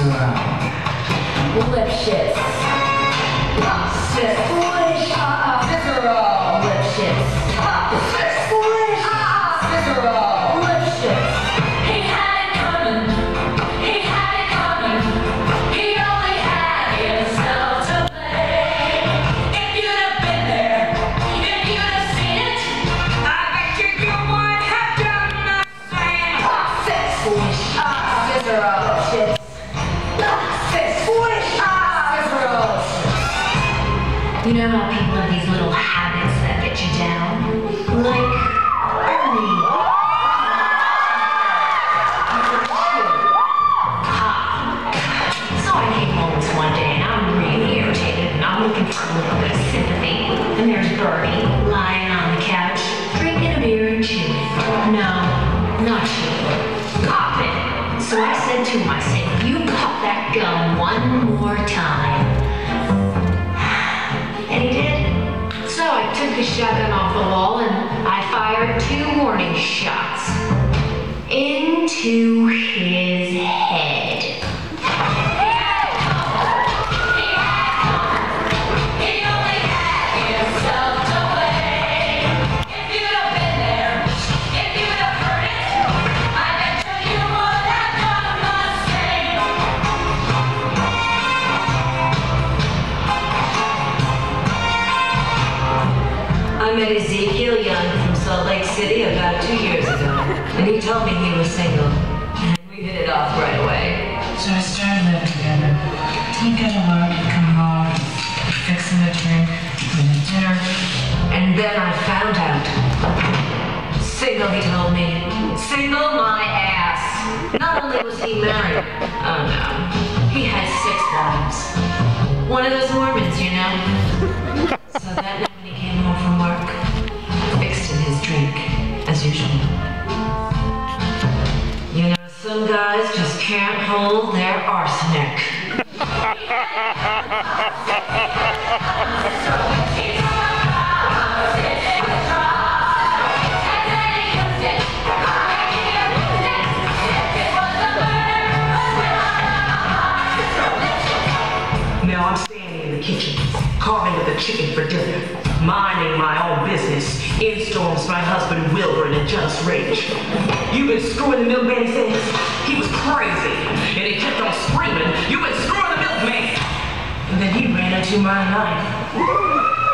ambition. You know how people have these little habits that get you down? Like Bernie. So I came home this one day and I'm really irritated and I'm looking for a little bit of sympathy. And there's Bernie lying on the couch, drinking a beer and chewing. No, not chewing. Coughing. So I said to myself, you cough that gum one more time. The shotgun off the wall and I fired two warning shots into his Salt Lake City about two years ago, and he told me he was single. And we hit it off right away. So we started living together. He'd go to work, he'd come home, fix him a drink, we had dinner. And then I found out. Single, he told me. Single my ass. Not only was he married, oh no, he had six wives. One of those Mormons, you know. So that night when he came home from as usual. You know, some guys just can't hold their arsenic. Now I'm standing in the kitchen, carving up the chicken for dinner, minding my. In storms, my husband Wilbur in just rage. You've been screwing the milkman, eggs. He was crazy, and he kept on screaming, you've been screwing the milkman! And then he ran into my life.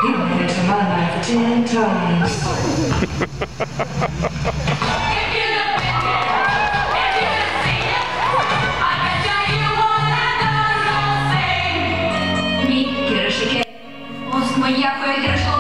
He ran into my life ten times. моя выигрышла.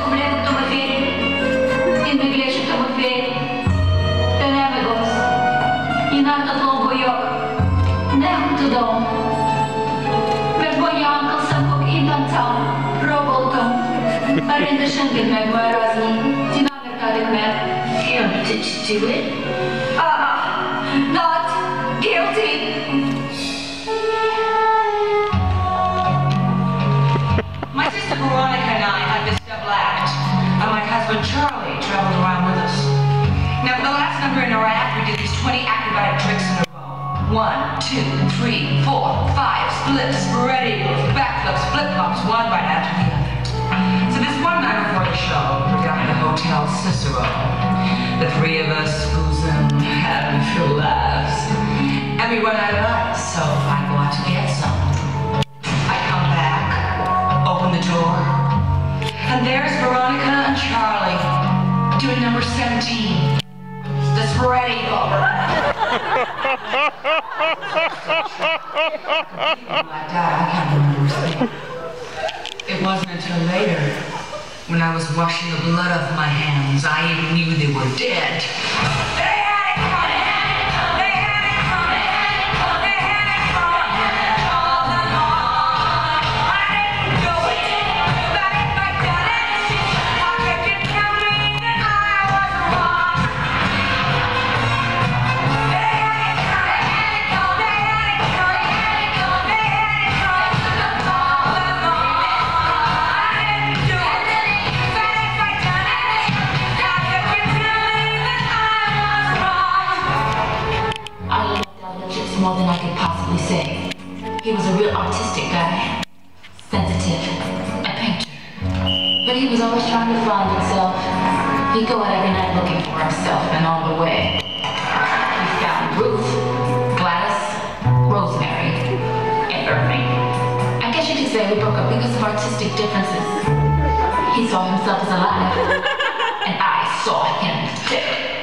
Értelik meg. Did you do it? Ah, not guilty. My sister Veronica and I had this double act, and my husband Charlie traveled around with us. Now, for the last number in our act, we did these 20 acrobatic tricks in a row. One, two, three, four, five, splits, ready backflips, flip-flops, one right after the other. So this one night before the show, we're down at the Hotel Cicero. The three of us boozing, having a few laughs. And we run out so I go out to get some. I come back, open the door, and there's Veronica and Charlie doing number 17. The spready It wasn't until later, when I was washing the blood off my hands, I even knew they were dead. Artistic guy. Sensitive. A painter. But he was always trying to find himself. He'd go out every night looking for himself, and on the way, he found Ruth, Gladys, Rosemary, and Irving. I guess you could say we broke up because of artistic differences. He saw himself as alive, and I saw him dead.